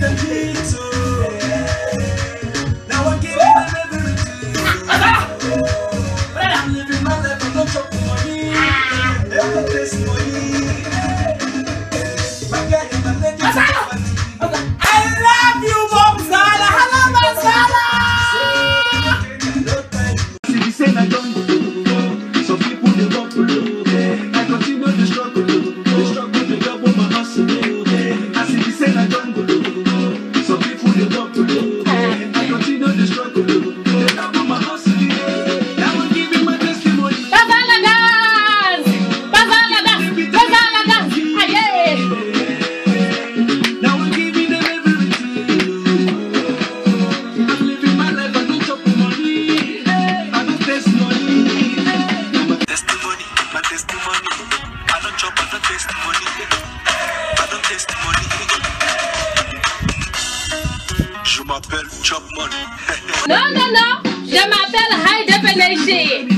the. Oh, now I'm giving them everything. I'm living my life, I'm not chopping money. Every. My. I love you, Mom Sala. Hello, Mom I don't go. Some people they don't go. I continue to struggle. to struggle. testimony. I don't chop, I don't testimony. I don't testimony. Je m'appelle Chop Money. Non, non, non. Je m'appelle High Definition.